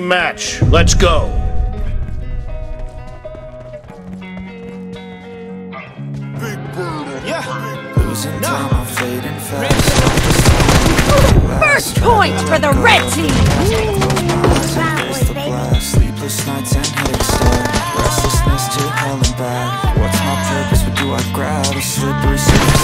match. Let's go. Losing time, I'm fading fast. First point for the red team! Face the blast, sleepless nights and headaches. Restlessness to hell and back. What's my purpose? What do I grab? A slippery surface.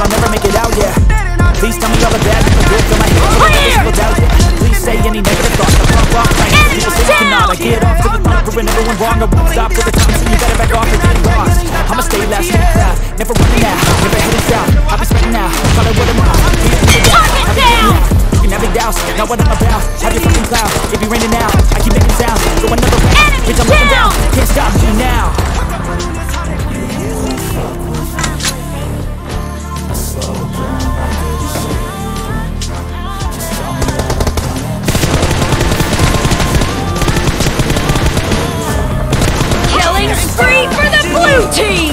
that I fail, that I'll never make it out, yeah. Please tell me all the bad, the good, fill my head full of single doubt, yeah. Please say any negative thoughts, I pump off right now. People say I cannot, I get off to the top, proving everyone wrong, I won't stop till the top, so you better back off or get lost. I'ma stay last in the crowd, never running out, never heading south. I'll be spreading out, call it what I'm out. Target down! You can have it douse, know what I'm about. Have your fucking cloud, it be raining now. I keep making sounds, go another round. Bitch, I'm looking down, down! can't stop me now. The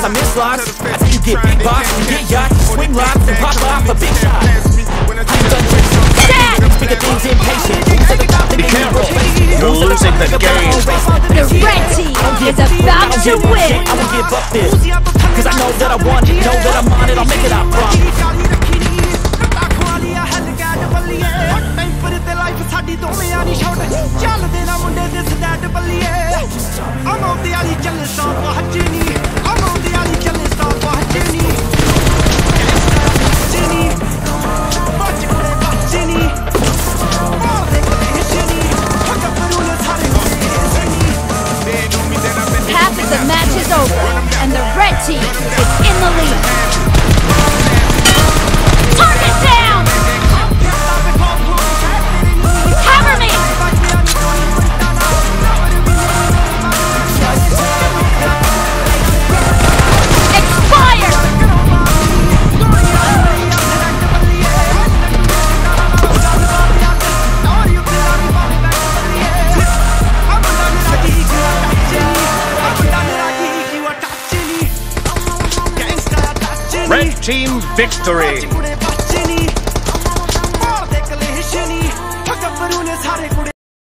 I make shots, I miss lots. I tell you get big box, you get yachts, you swing locks, and pop off a big shot. I ain't done tricks, Dead! speak of things impatient. Who's at the top, they can't roll. You're losing the game. The red team is about to win! I won't give up this. Cause I know that I want it, know that I'm on it, I'll make it, I promise. The match is over, and the red team is in the lead. Team victory.